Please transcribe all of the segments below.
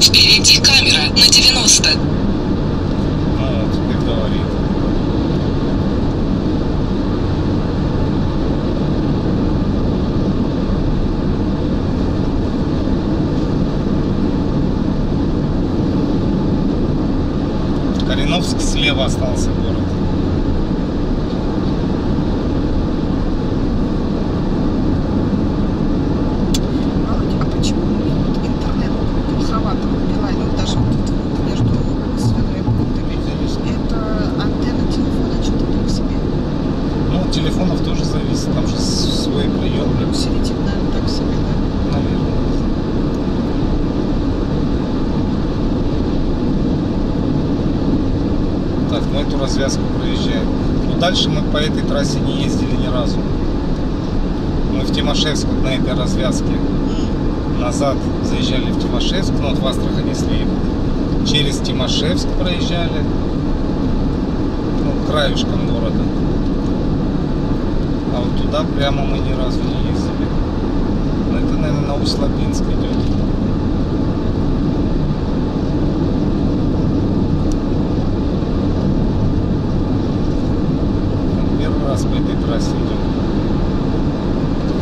Впереди камера на 90. А, теперь говорит. Калиновск слева остался. этой трассе не ездили ни разу. Мы в Тимошевск вот на этой развязке назад заезжали в Тимошевск, ну, но от Астрахани слева. Через Тимошевск проезжали, ну, краешком города. А вот туда прямо мы ни разу не ездили. Но это, наверное, на Услабинск идет. нас по этой трассе идет.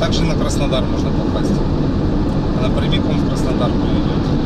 Также на Краснодар можно попасть. Она прямиком в Краснодар приведет.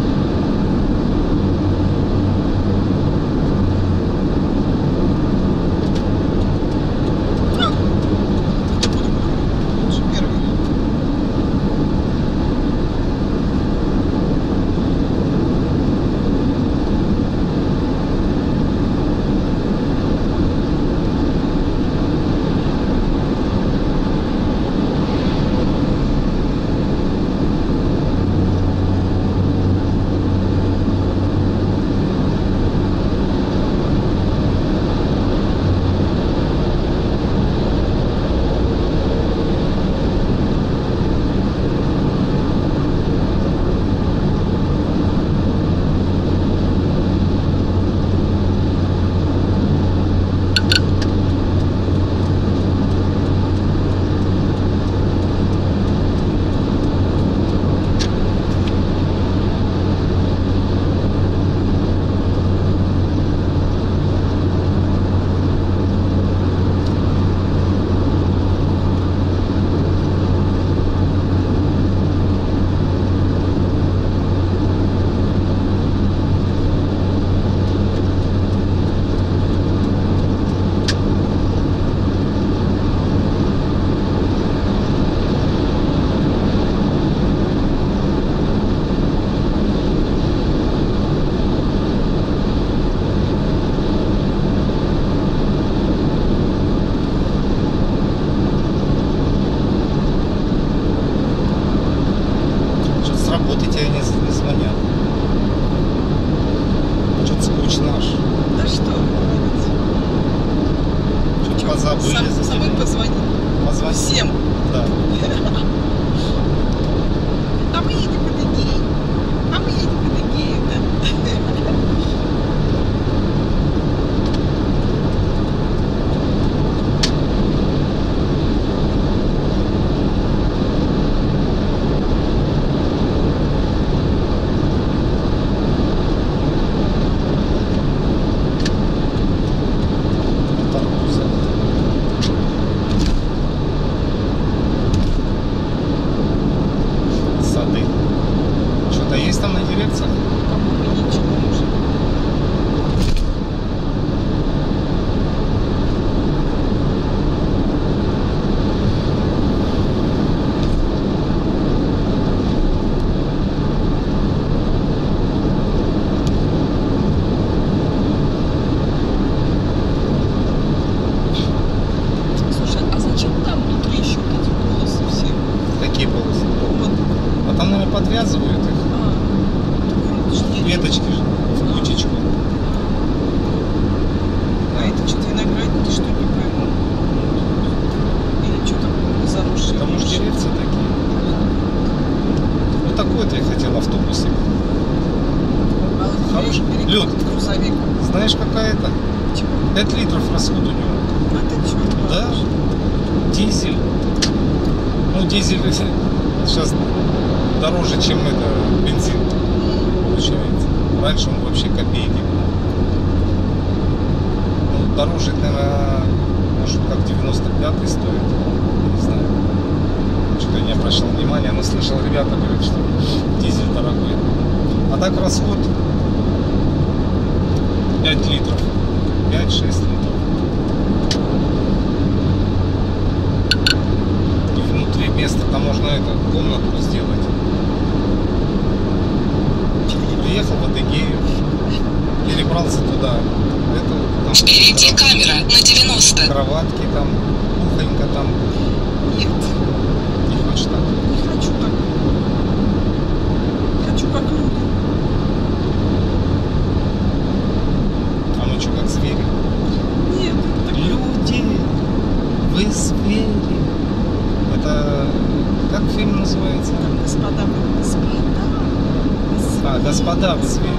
Господа, вы звери.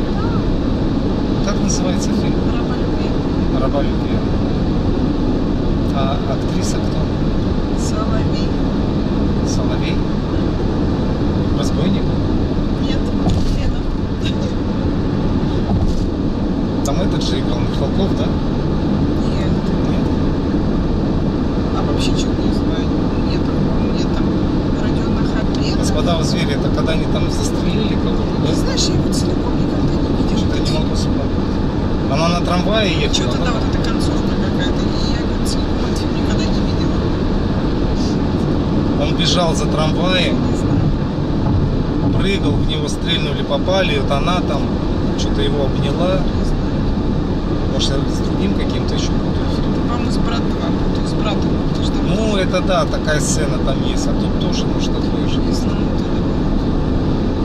Как называется фильм? Раба любви. Раба любви. А актриса кто? Соловей. Соловей? Разбойник? Нет, Лена. Там этот же играл Михалков, да? Нет. Нет? А вообще что не знаю. Нет, нет там Родиона Господа вы звери, это когда они там застрелили кого-то, Ты да? знаешь, я его целиком никогда не видела. Что-то не могу вспомнить. Она на трамвае ехала, Что-то да? вот эта концовка какая-то. И я говорю, целиком этот фильм никогда не видела. Он бежал за трамваем, Не знаю. прыгал, в него стрельнули, попали, вот она там что-то его обняла. Может, с другим каким-то еще путаю. Это, с брат 2. То есть с братом. Потому что там Ну, это да, такая сцена там есть, а тут тоже, может, такое же есть. знаю, вот это было.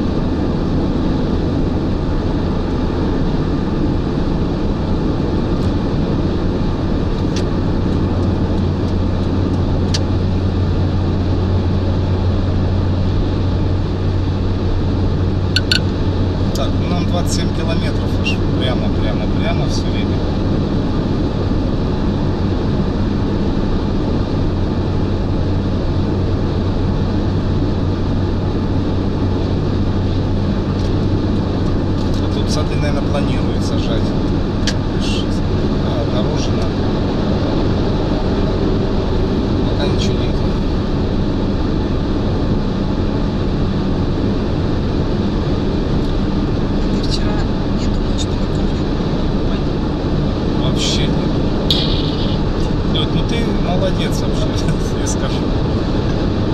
Так, ну нам 27 километров аж прямо, прямо, прямо все время. А тут сады, наверное, планируют сажать. Ш- а, Огорожено. Пока ничего нет. А ты вчера не думал, что мы кухню будем покупать? Вообще нет. Лёд, ну ты молодец вообще, я скажу.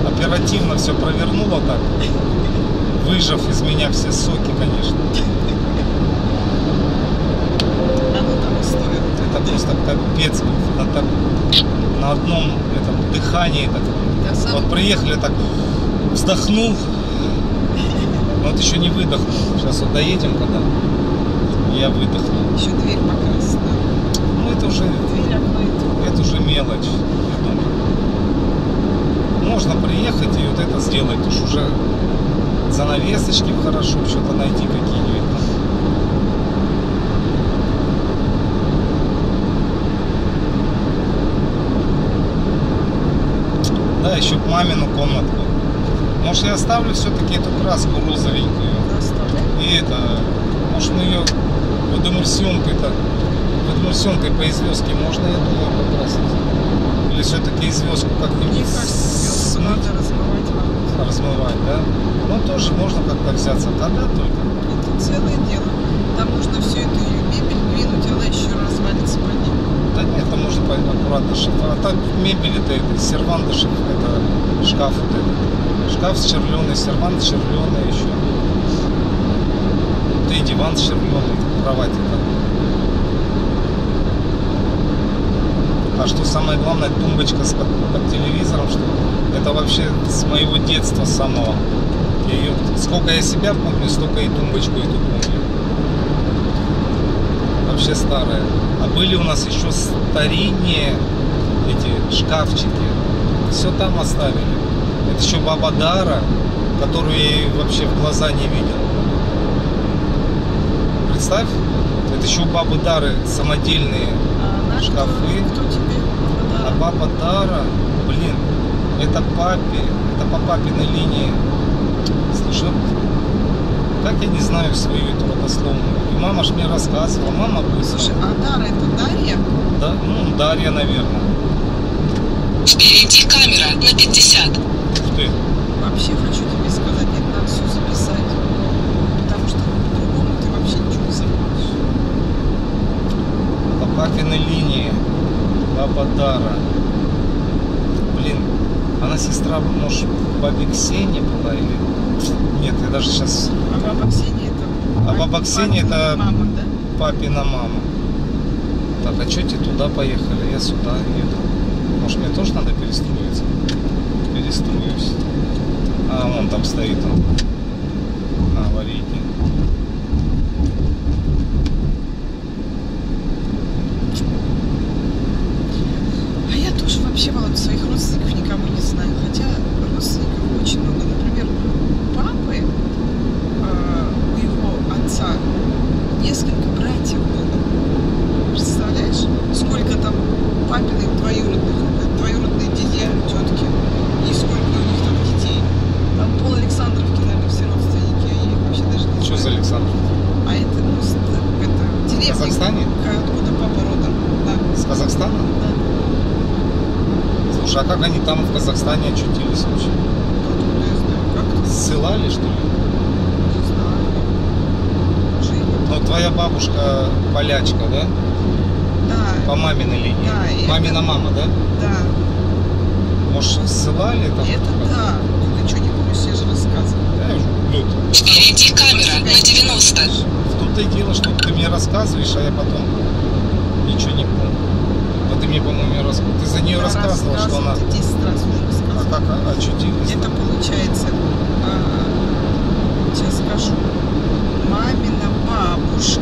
Оперативно все провернула так. Выжав из меня все соки, конечно. Оно того стоит. Это просто капец. Это так на одном этом дыхании так. Сам Вот приехали так, вздохнул, вот еще не выдохнул. Сейчас вот доедем когда. Я выдохнул. еще дверь покрасила. Ну это уже Дверь дверь. Это уже мелочь, я думаю. Можно приехать и вот это сделать, уж уже занавесочки хорошо, что-то найти какие-нибудь. Да, еще б мамину комнатку. Может я оставлю все-таки эту краску розовенькую. И это, может мы ее под эмульсионкой по звездке можно, я думаю, покрасить? Или все-таки звездку Мне как-нибудь кажется, звезд смыть, надо размывать, да? Ну тоже можно как-то взяться, тогда только. Это целое дело. Там нужно всю эту ее мебель двинуть, она еще развалится под ним. Да нет, там можно по- аккуратно шиф. А так мебель это, это сервант это шкаф вот этот. Шкаф с червленый, сервант червленый еще. Да и диван с червленый, кровать это. А что самое главное, тумбочка с под, под телевизором, что это вообще с моего детства самого. Ее, сколько я себя помню, столько и тумбочку эту помню. Вообще старая. А были у нас еще старинные эти шкафчики. Все там оставили. Это еще баба Дара, которую я вообще в глаза не видел. Представь, это еще у бабы Дары самодельные А Шкафы. Кто, кто тебе? а баба Дара, блин, это папе, это по папиной линии. Слушай, вот Так я не знаю свою эту родословную. И мама ж мне рассказывала, мама Слушай, быстро. а Дара это Дарья? Да, ну, Дарья, наверное. Впереди камера на 50. Ух ты. Вообще хочу тебе сказать, нет, надо все записать. Потому что по-другому ты вообще ничего не запомнишь. По папиной линии. Баба Дара. Блин, она сестра, может, бабе Ксении была или... Нет, я даже сейчас... А баба Ксения это... А баба Ксения папина это- Мама, да? Папина мама. Так, а что те туда поехали? Я сюда еду. Может, мне тоже надо перестроиться? Перестроюсь. А, вон там стоит он. На аварийке. А я тоже вообще, Володь, своих родственников никого не знаю. Хотя родственников очень много. Например, у папы, э, у его отца, несколько братьев было. Представляешь, сколько там папиных двоюродных, э, двоюродные дядя, тетки, и сколько у них там детей. Там пол Александровки, наверное, все родственники, а я их вообще даже не Что за знаю. Александр? А это, ну, с- это В деревня, Казахстане? откуда папа родом. Да, С Казахстана? да. Слушай, а как они там в Казахстане очутились вообще? Откуда я знаю, как-то Ссылали, что ли? Не знаю. Живет. Ну, бабушка полячка, да? Да, По маминой линии. Да, Мамина это- мама, да? да. Может, ссылали там? Это да. Ты что, не помнишь, я же рассказывала. Да, я уже, блюд. Впереди камера на 90. В том-то и дело, что ты мне рассказываешь, а я потом ничего не помню. Да ты мне, по-моему, рас... ты за нее Я рассказывала, что она... рассказывала, Ты 10 раз уже А рассказывала. как а- очутилась? Это получается, а, сейчас скажу, бабушка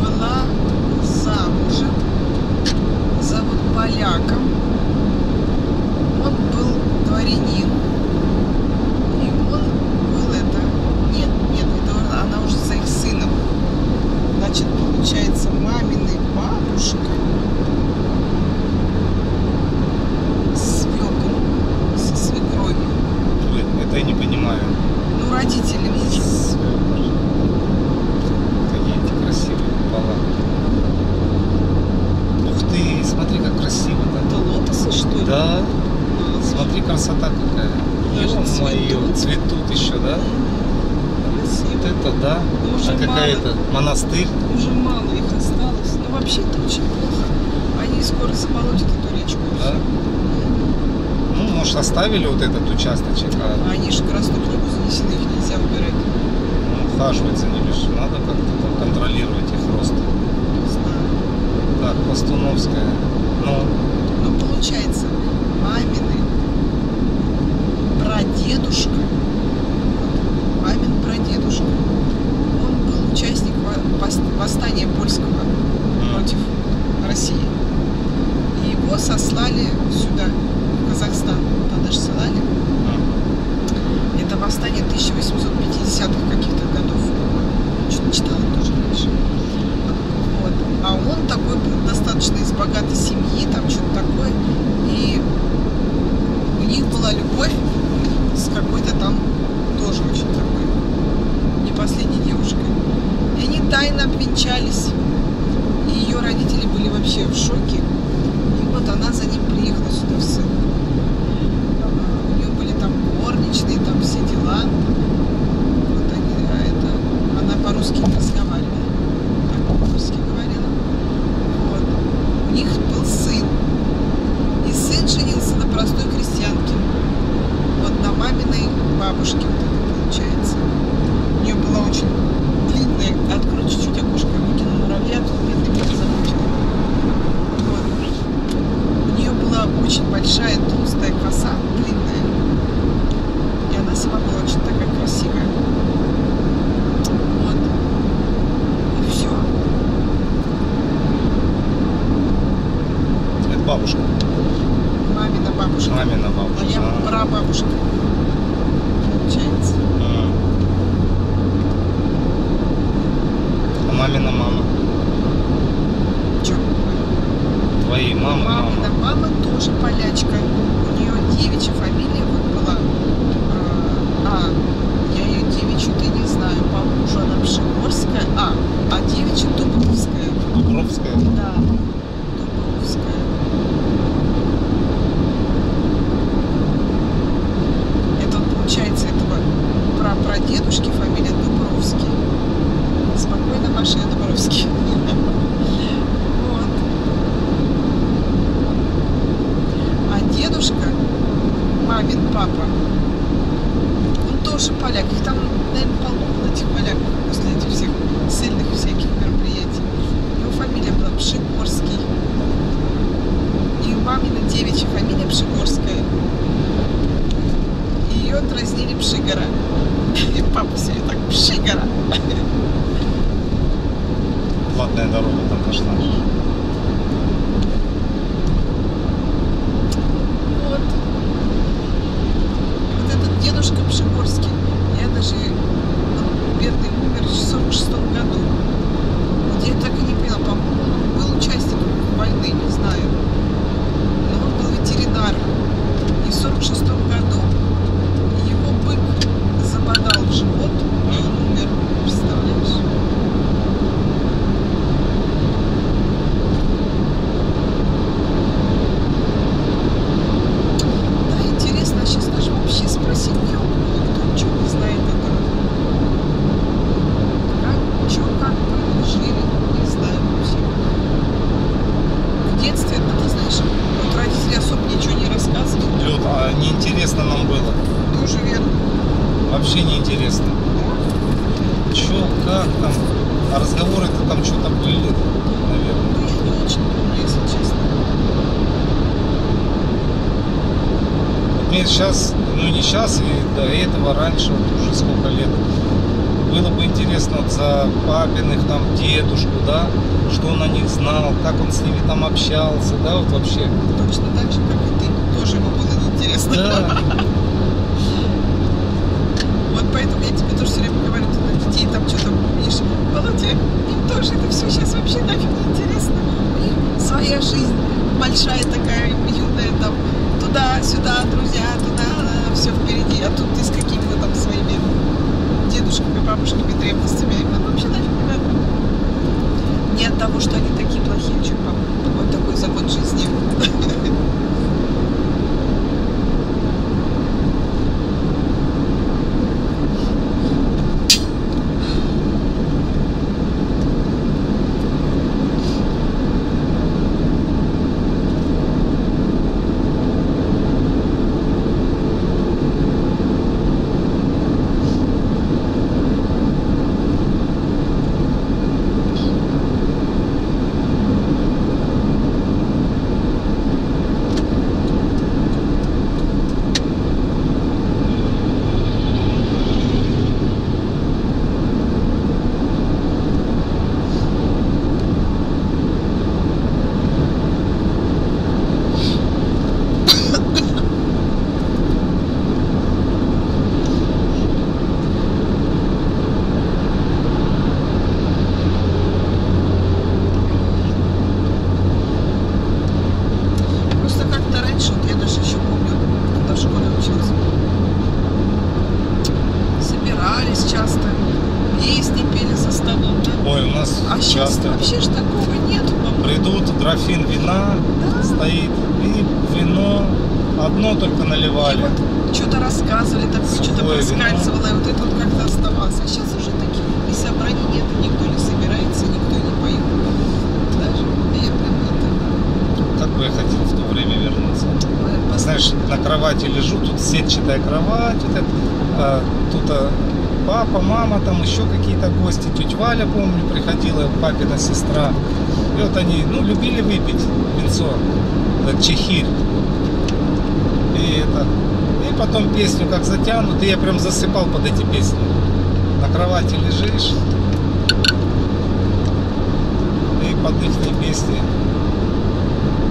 была замужем за поляком. Он был дворянин. И он был это... Нет, нет, это она уже за их сыном. Значит, получается, маминой бабушкой свекром со свекровью. Блин, это я не понимаю. Ну, родители мужа. Свёкор. Какие эти красивые купола. Ух ты, смотри, как красиво-то. Это лотосы, что ли? Да, А, смотри, красота какая. Даже Ё-моё, цветут. цветут еще, да? Вот Красиво. это да. Уже А какая мало. это? Монастырь? Уже мало их осталось. Но вообще это очень плохо. Они скоро заболотят эту речку. Да? Ну, может, оставили вот этот участочек, а А они же в Красную книгу занесены, их нельзя убирать. ну, ухаживать за ними же надо как-то там контролировать их рост. Не знаю. Так, Пластуновская. Ну, Но получается, мамины прадедушка, Пшигорский. И у мамина девичья фамилия Пшигорская. Ее дразнили Пшигора. И папа все так Пшигора. того, что они мама, сестра. И вот они, ну, любили выпить венцо, этот чехирь. И это... И потом песню как затянут, и я прям засыпал под эти песни. На кровати лежишь, и под их песни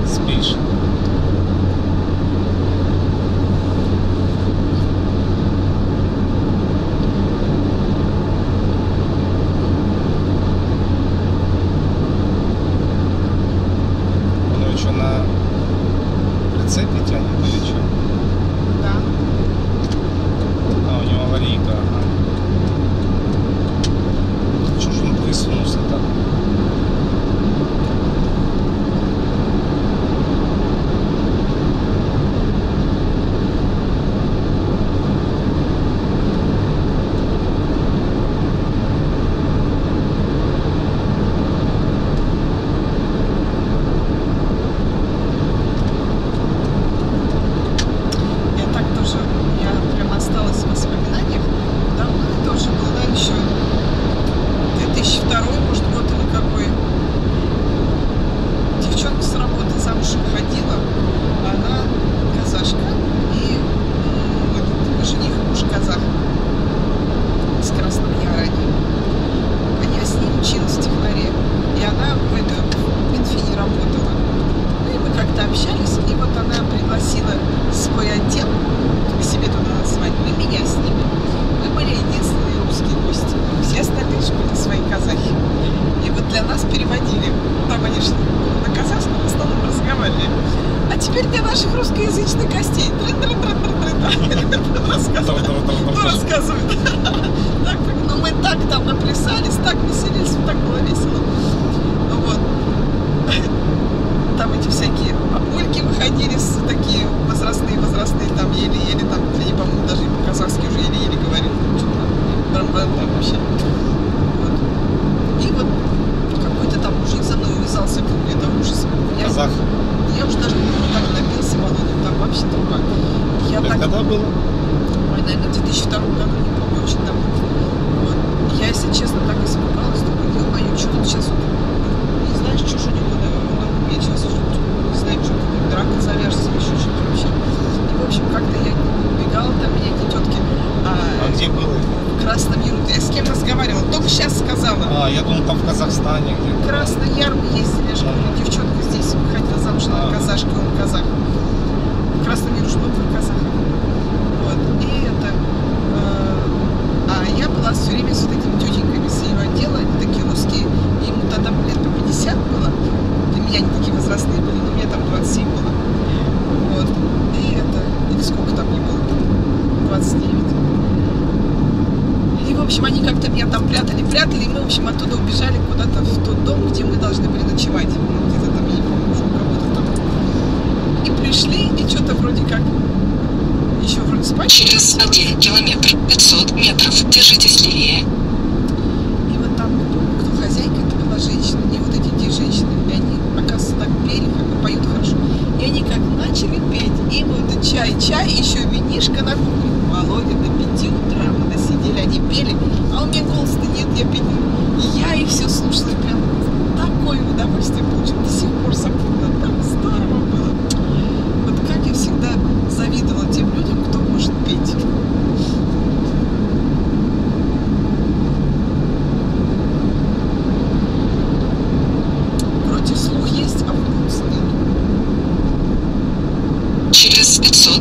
спишь.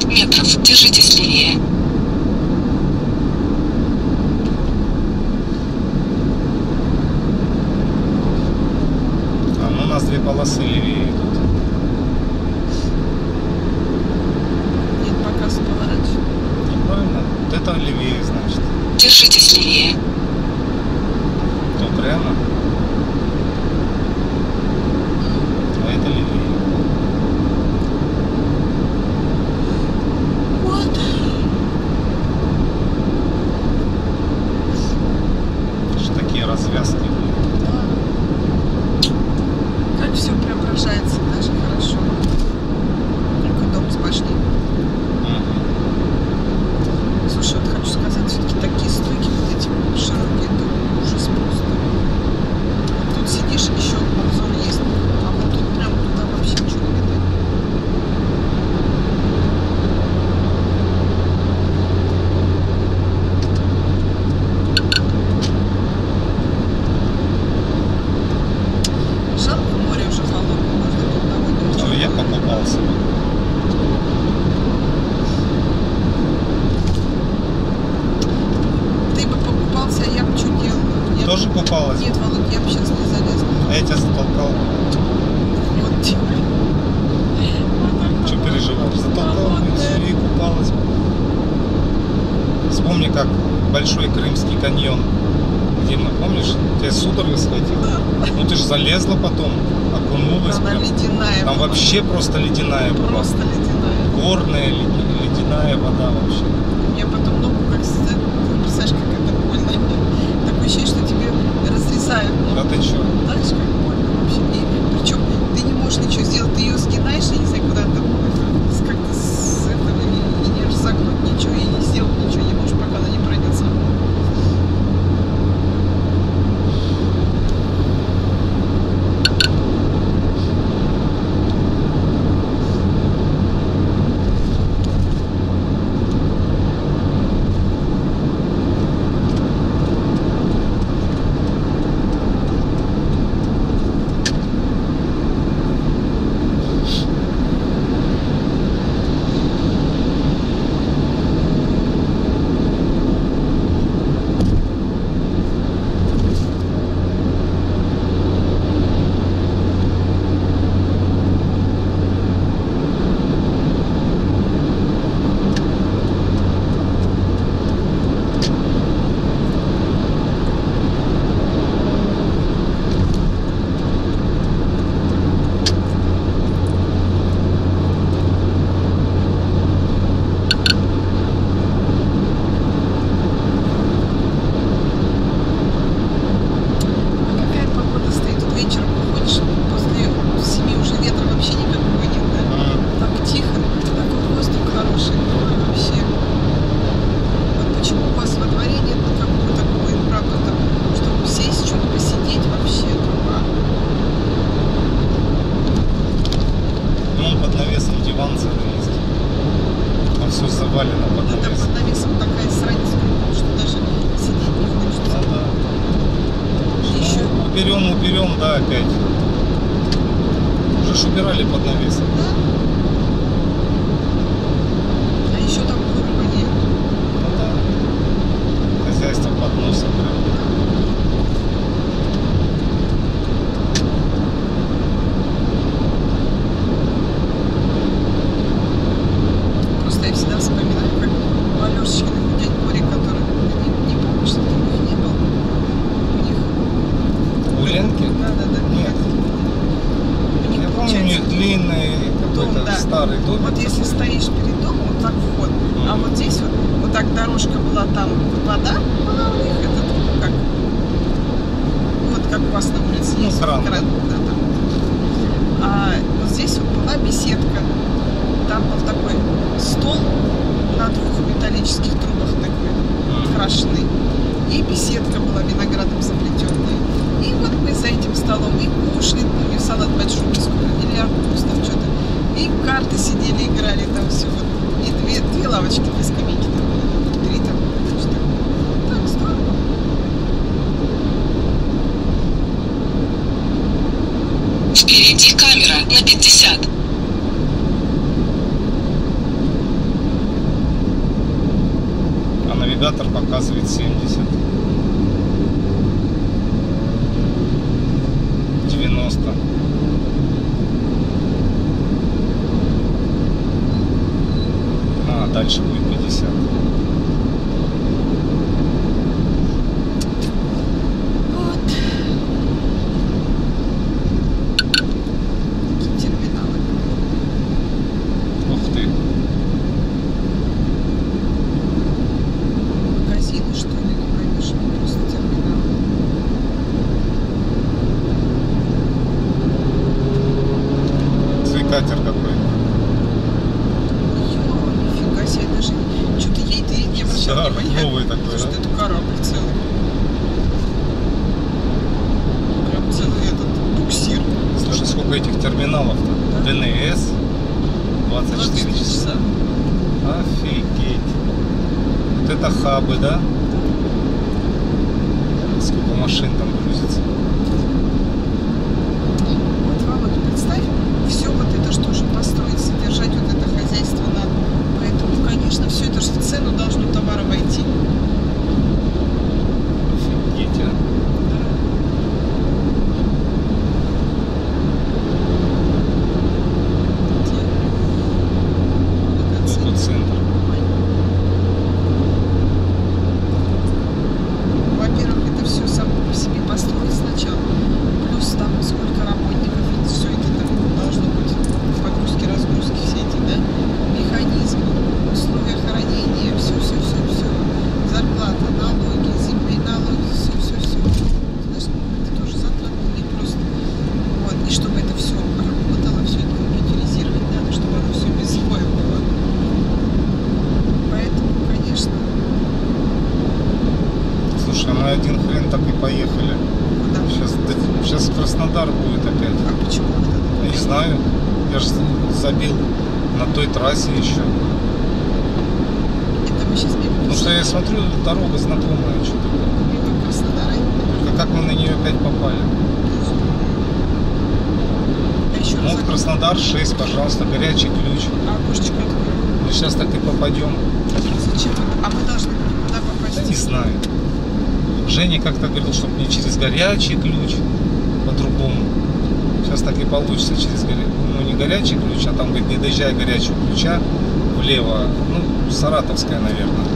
500 метров. Держитесь левее. А, ну у нас две полосы левее. терминалов -то? Да. ДНС 24, часа. часа. Офигеть. Вот это хабы, да? Сколько машин там грузится. объезжая горячего ключа влево, ну, Саратовская, наверное.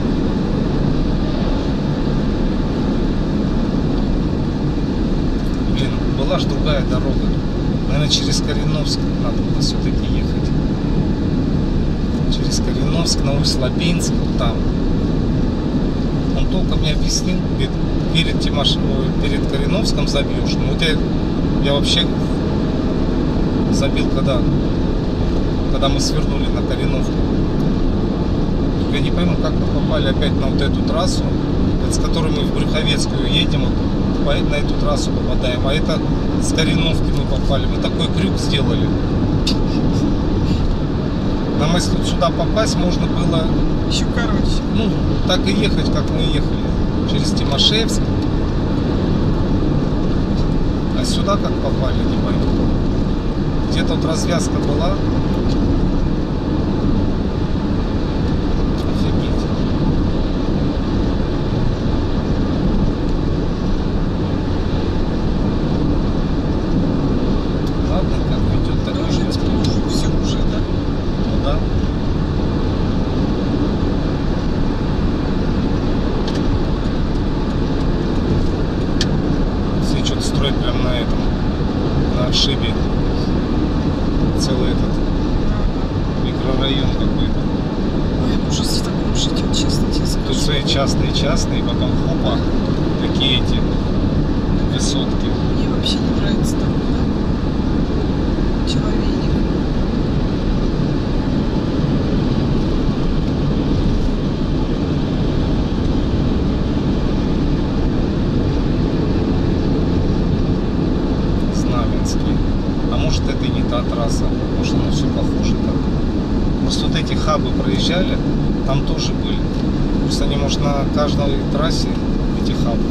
Блин, была же другая дорога. Наверное, через Кореновск надо было все-таки ехать. Через Кореновск на Усть-Лабинск, там. Он только мне объяснил, говорит, перед, Тимаш... перед Кореновском забьешь. Ну, вот я, я вообще забил, когда когда мы свернули на Кореновку. Я не пойму, как мы попали опять на вот эту трассу, с которой мы в Брюховецкую едем, на эту трассу попадаем. А это с Кореновки мы попали. Мы такой крюк сделали. Нам если сюда попасть, можно было... Еще короче. Ну, так и ехать, как мы ехали. Через Тимошевск. А сюда как попали, не пойму. Где-то вот развязка была. На каждой трассе эти хабы.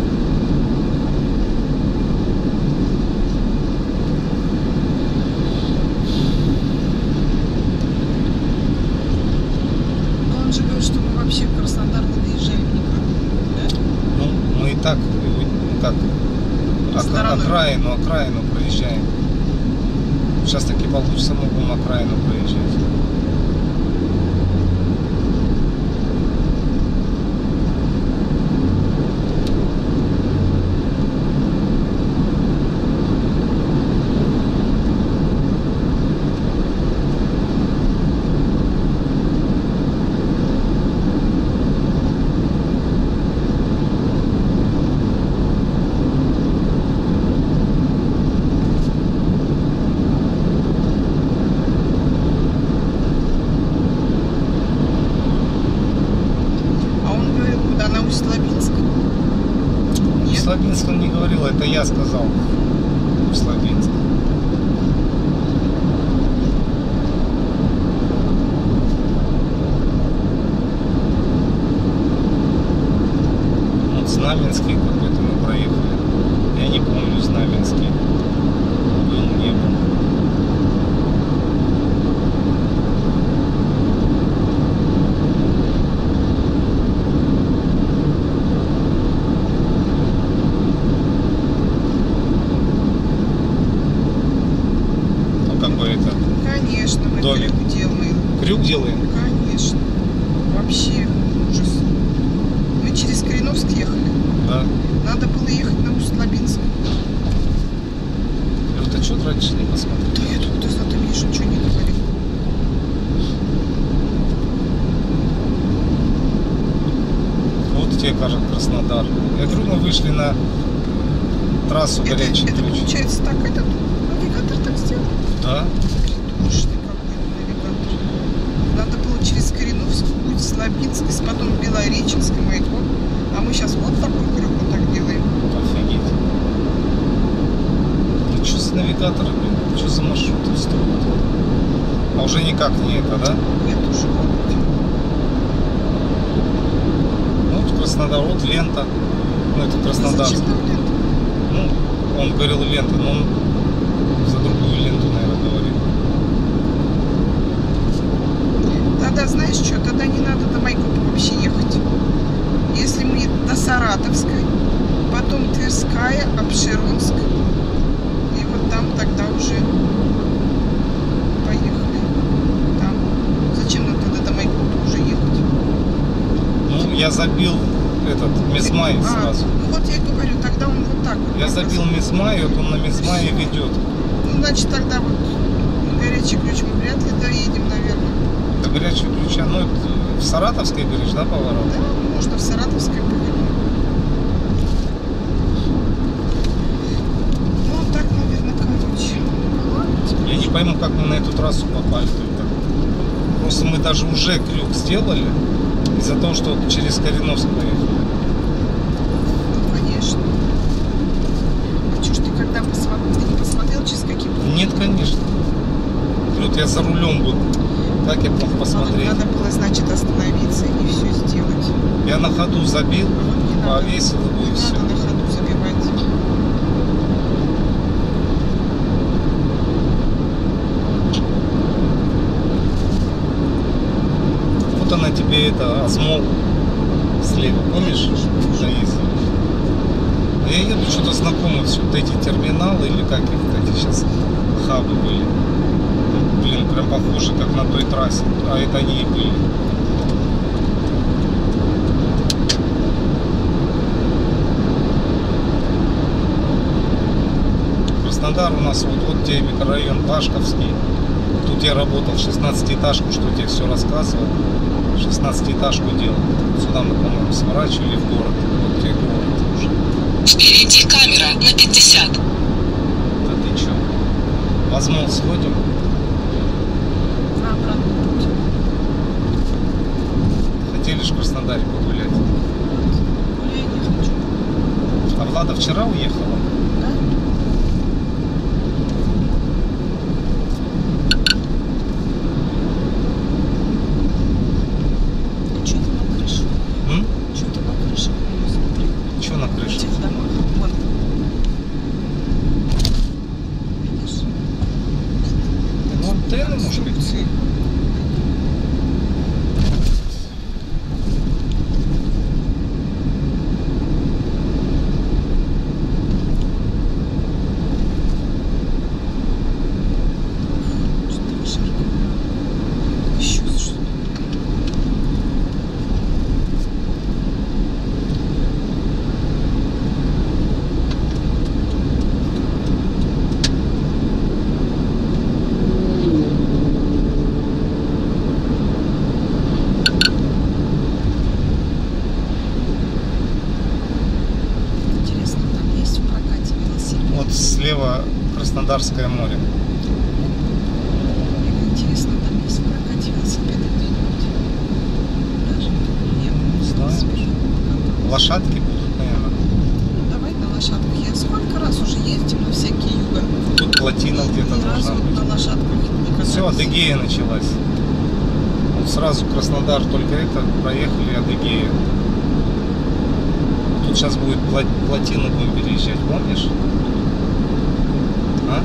Но он же говорит, что мы вообще в Краснодар не доезжаем никак. Да? Ну, мы и так, э, ну, как, ока- Стороной. окраину, окраину проезжаем. Сейчас таки получится, мы будем окраину проезжать. А он говорит, куда на Усть-Лабинск. Нет? Слабинск он не говорил, это я сказал. Слабинск. Вот Знаменский какой-то мы проехали. Я не помню Знаменский. Был, не был. Ну какой это? Конечно, мы Домик. крюк делаем. Крюк делаем? Конечно. Вообще ужас. Мы через Кореновск ехали. Да. Надо было ехать на Усть-Лабинск. Это что раньше не посмотрел? Да я тут ты ты мне еще ничего не говорил. Тебе кажет Краснодар. Я говорю, мы вышли на трассу Это, горячий это ключ. получается так, этот навигатор так сделал. Да. Уж ты какой навигатор. Надо было через Кореновск, путь Слабинск, потом Белореченск и Майкоп. А мы сейчас вот такой крюк вот так делаем. Офигеть. Ну что за навигаторы, блин? Что за маршруты строят? А уже никак не это, да? Нет, уже вот. Ну, вот Краснодар, вот лента. Ну, это Краснодар. Ну, он говорил лента, но он за другую ленту, наверное, говорил. Тогда знаешь что, тогда не надо до Майкопа вообще ехать. Если мы до Саратовской, потом Тверская, Обширонск, и вот там тогда уже поехали. Там. Зачем нам тогда до Майкопа уже ехать? Ну, я забил этот Мисмай А, сразу. ну вот я и говорю, тогда он вот так вот. Я забил Мисмай, вот он на Мисмае ведет. Ну, значит, тогда вот горячий ключ мы вряд ли доедем, наверное. До горячего ключа. Ну, это в Саратовской, говоришь, да, поворот? Да, можно в Саратовской повернуть. Ну, так, наверное, короче. Я не пойму, как мы на эту трассу попали Просто мы даже уже крюк сделали. Из-за того, что вот через Кореновск поехали. Конечно. А что ж ты когда посмотрел? Ты не посмотрел, через какие пункты? Нет, конечно. Вот я за рулем был. Как я мог посмотреть? Надо было, значит, остановиться и все сделать. Я на ходу забил, повесил и все. надо на ходу забивать. Вот она тебе это осмол слева, помнишь? А я еду, что-то знакомо все. Вот эти терминалы или как их, эти сейчас хабы были. Блин, прям похоже, как на той трассе. А это они и были. Краснодар у нас вот, вот где микрорайон Пашковский. Тут я работал 16-этажку, что тебе все рассказывал. 16-этажку делал. Сюда мы, по-моему, сворачивали в город. Вот где город уже. Впереди камера на 50. Да ты чё? Возьму, сходим. На обратный путь. Хотели же в Краснодаре погулять. Гуляй не хочу. А Влада вчера уехала? Да? Что ты на крыше? М? Что ты на крыше? Я смотрю. Чё на В крыше? этих домах. Вон. Видишь? Ну, антенны, может быть. Конструкции. Что-то жарко. Еще что-то. Интересно, там есть в прокате велосипед? Вот слева Краснодарское море. Интересно, там есть в прокате велосипеды где-нибудь? Даже я бы Не знаю. велосипед покаталась. Лошадки будут, наверное. Ну, давай на лошадках. Я сколько раз уже ездим на всякие юга. Тут плотина где-то должна быть. на лошадках не. Все, Адыгея началась. Вот сразу Краснодар, только это, проехали Адыгею. Тут сейчас будет плотину будем переезжать, помнишь? А?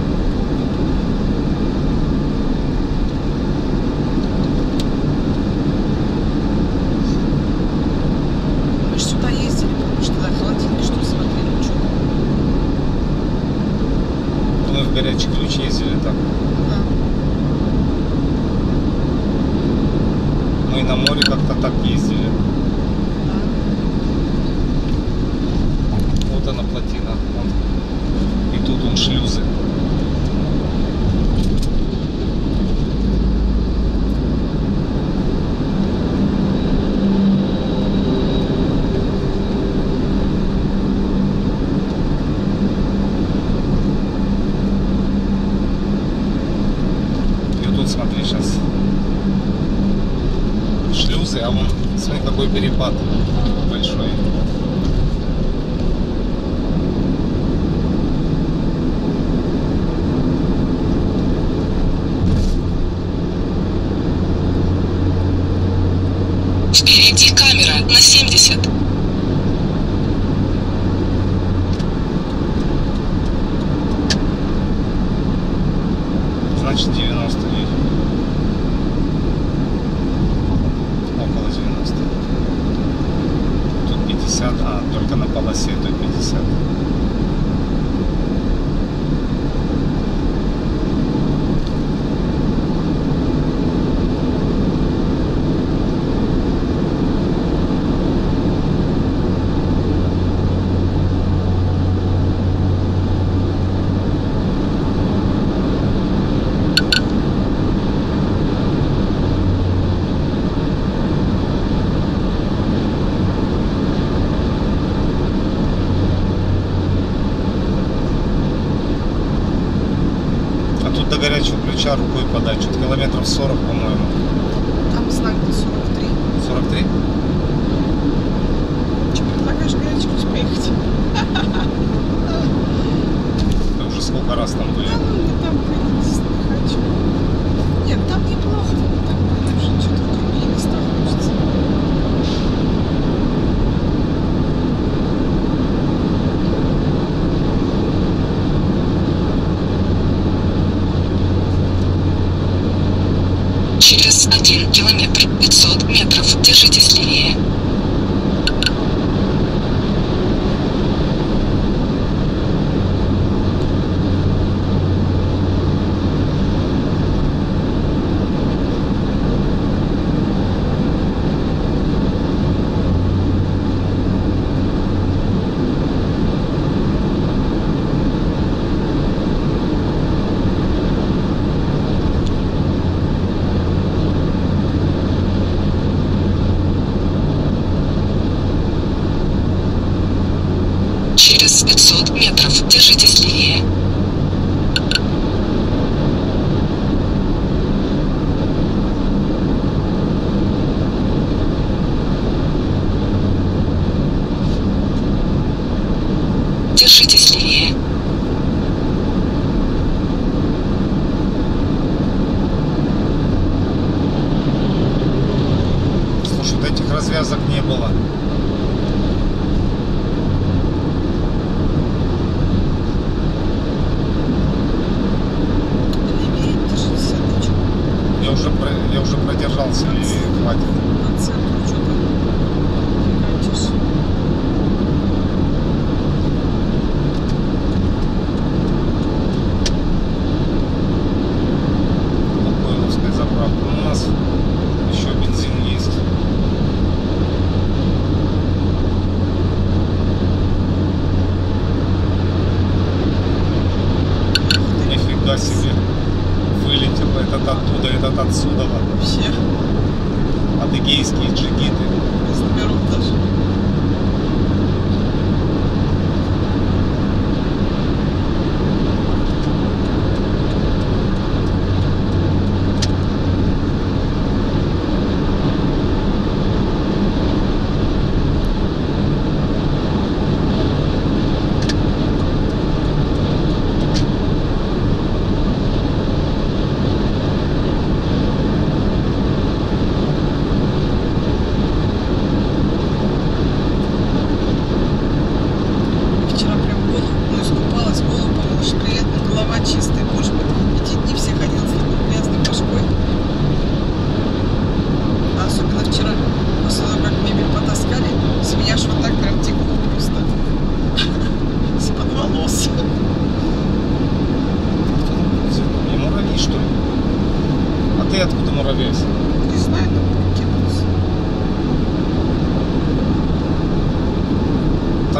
500 метров. Держитесь левее. Держитесь левее. Слушай, вот этих развязок не было.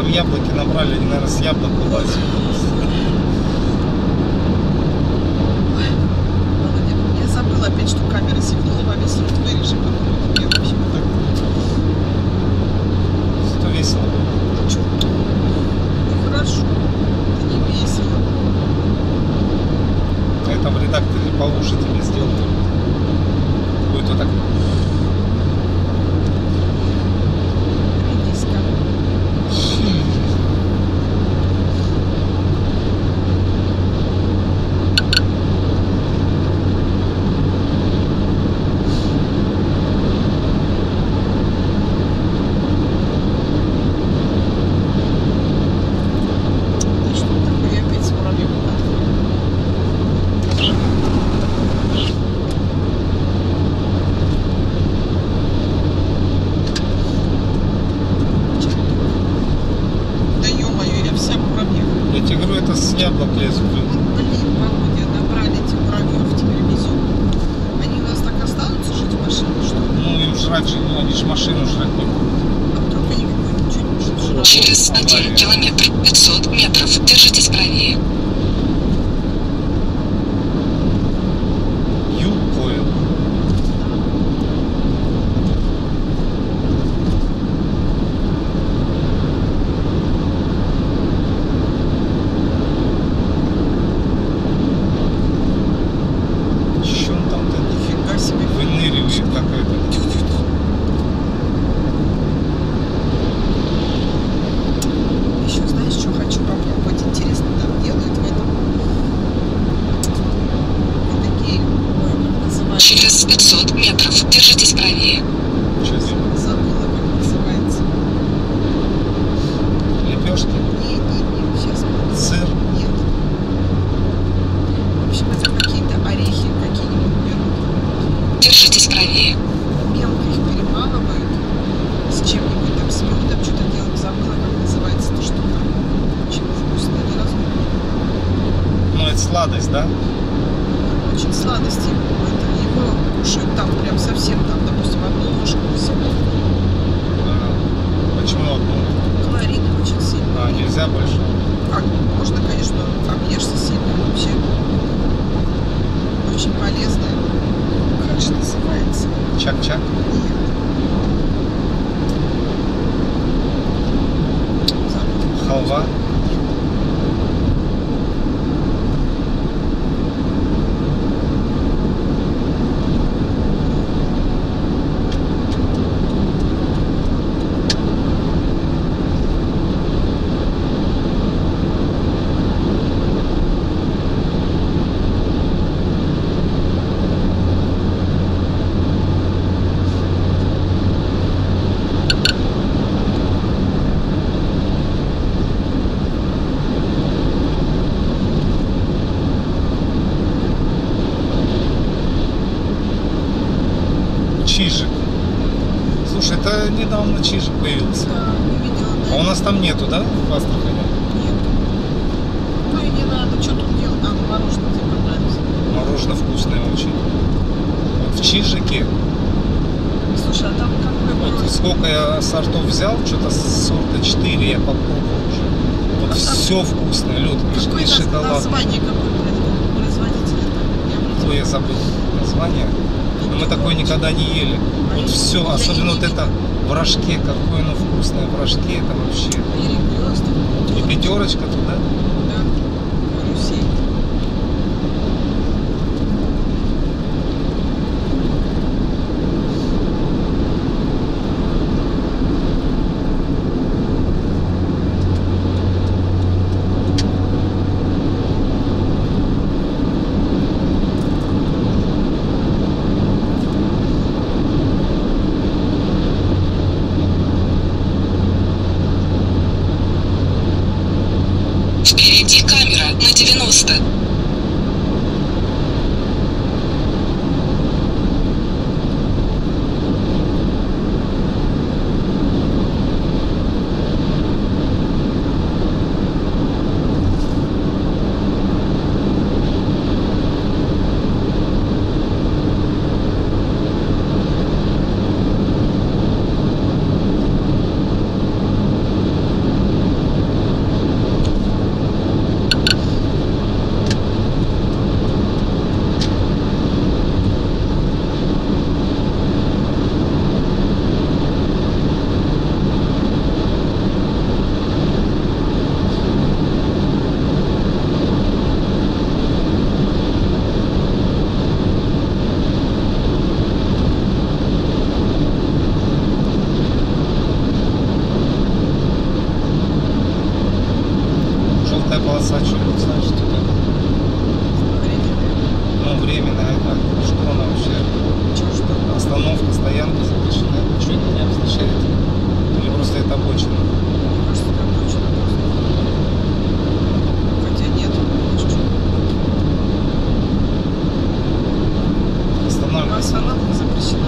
там яблоки набрали, они, наверное, с яблок вылазят. Я забыла опять, что камера сигнула во весь не ели. Вот все, особенно вот это в рожке, какое оно вкусное в рожке, это вообще. И пятерочка туда. Салатка запрещена.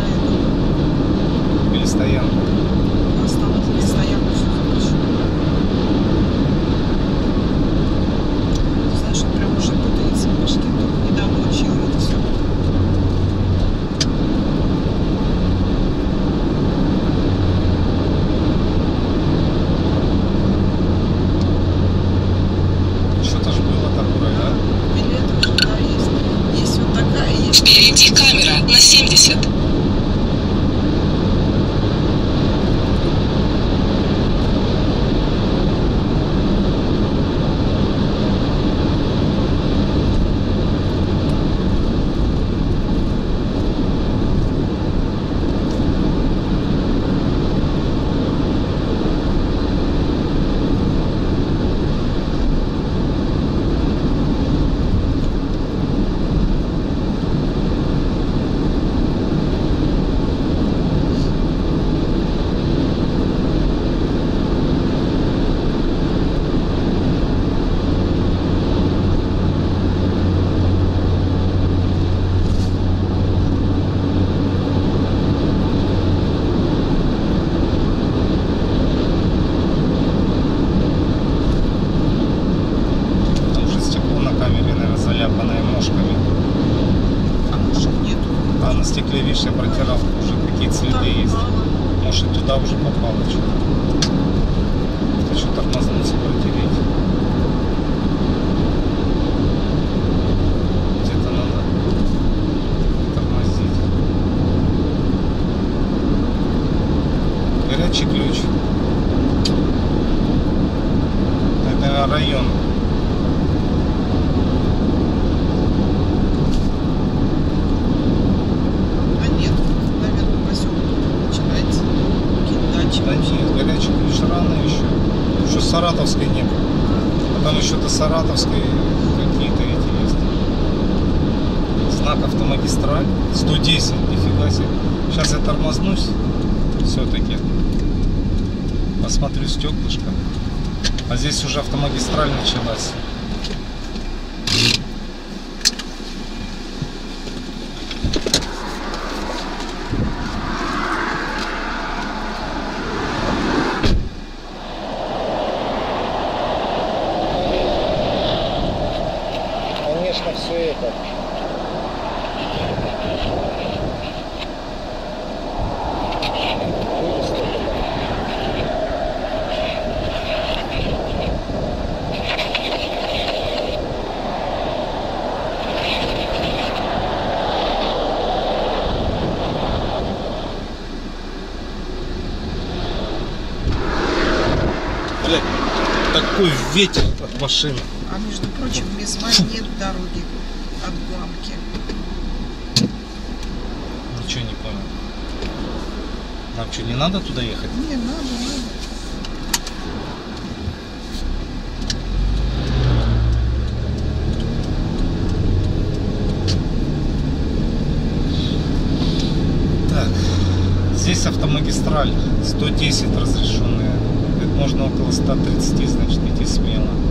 Или стоянка. Тормознусь все-таки. Посмотрю стеклышко. А здесь уже автомагистраль началась. Конечно, все это. Блядь, такой ветер от машины. А между прочим, без Мань нет дороги от Гламки. Ничего не понял. Нам что, не надо туда ехать? Не, надо, надо. Так, здесь автомагистраль 110 разрешенная. Можно около 130, значит, идти смело.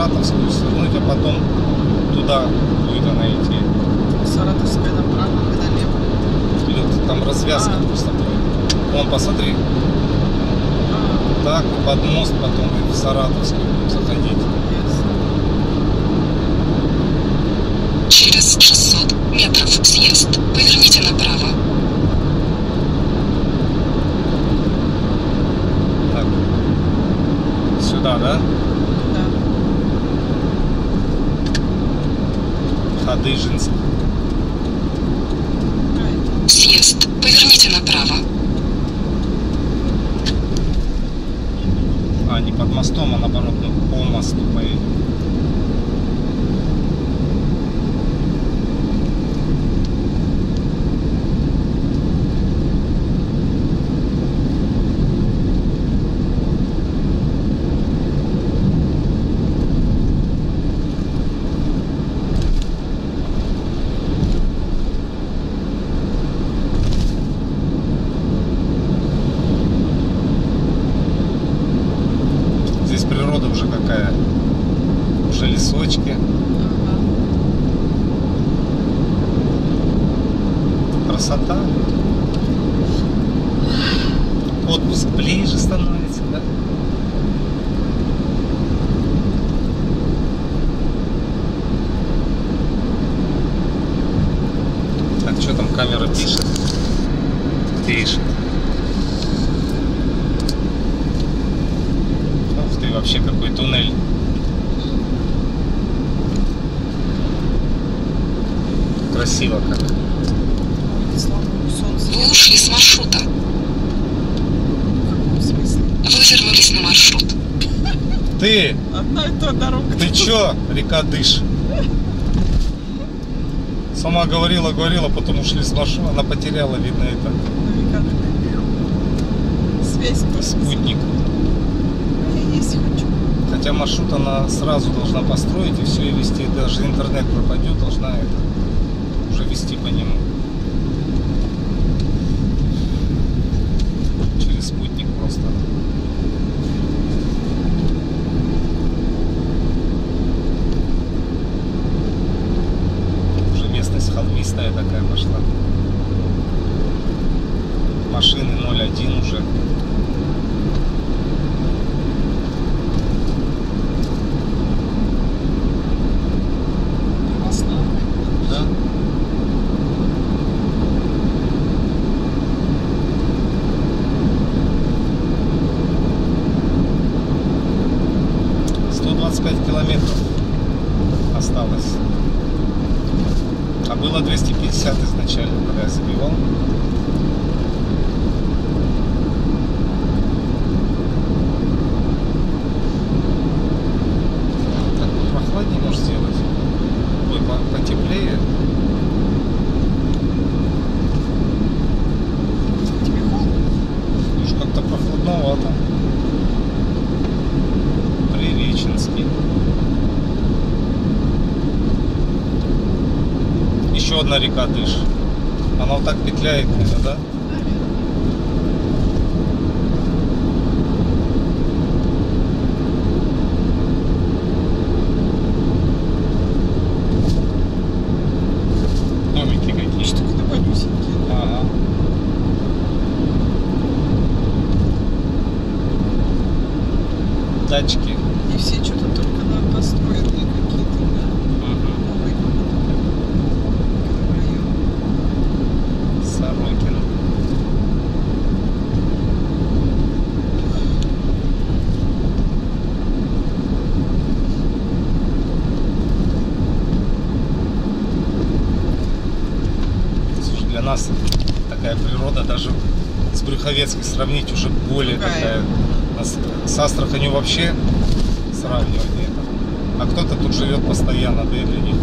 Саратовскую свернуть, а потом туда будет она идти. Саратовская направо, мы налево. Или там развязка А. просто будет. Вон, посмотри, А, так, под мост потом в Саратовскую будем заходить. Через 600 метров съезд. Поверните направо. да? Да. Правильно. Съезд. Поверните направо. А, не под мостом, а наоборот, ну, по мосту поедем. Здесь природа уже какая. Уже лесочки. Ага. Красота. Отпуск ближе становится, да? Так, что там камера пишет? Пишет. Ух ты, вообще какой туннель. Красиво как. Вы ушли с маршрута. Вы вернулись на маршрут. Ты, Одна и та дорога. ты чё, река Дыш? Сама говорила, говорила, потом ушли с маршрута. Она потеряла, видно, это. Связь спутник. Я есть хочу. Хотя маршрут она сразу должна построить и все и вести. Даже интернет пропадет, должна это уже вести по нему. Через спутник просто. Уже местность холмистая такая пошла. Машины 0.1 уже. Более такая. А С, с Астраханью вообще сравнивать это. А кто-то тут живет постоянно, да и для них